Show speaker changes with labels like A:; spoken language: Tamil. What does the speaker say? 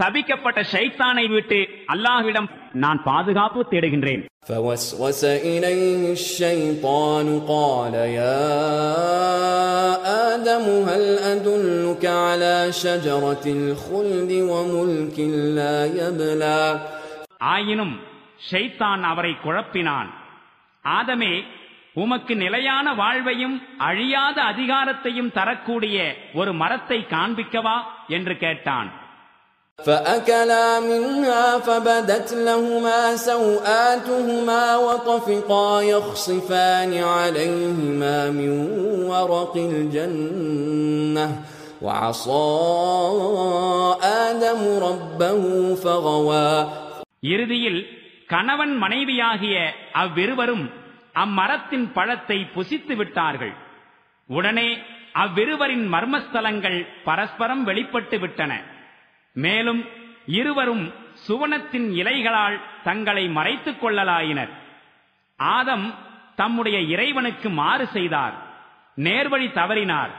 A: சபிக்கப்பட்ட ஷைத்தானை விட்டு அல்லாஹ்விடம் நான் பாதுகாப்பு தேடுகின்றேன்
B: فوسوس إليه الشيطان قال يا آدم هل أدلك على شجرة الخلد وملك لا يبلى
A: ஆயினும் ஷைத்தான் அவரை குழப்பினான் ஆதமே உமக்கு நிலையான வாழ்வையும் அழியாத அதிகாரத்தையும் தரக்கூடிய ஒரு மரத்தை காண்பிக்கவா என்று கேட்டான்
B: فأكلا منها فبدت لهما سوآتهما وطفقا يخصفان عليهما من ورق الجنة وعصى آدم ربه فغوى
A: இறுதியில் கணவன் மனைவியாகிய அவ்விருவரும் அம்மரத்தின் பழத்தை புசித்து விட்டார்கள். உடனே அவ்விருவரின் மர்மஸ்தலங்கள் பரஸ்பரம் வெளிப்பட்டு விட்டன. மேலும் இருவரும் சுவனத்தின் இலைகளால் தங்களை மறைத்துக் கொள்ளலாயினர். ஆதம் தம்முடைய இறைவனுக்கு மாறு செய்தார். நேர்வழி தவறினார்.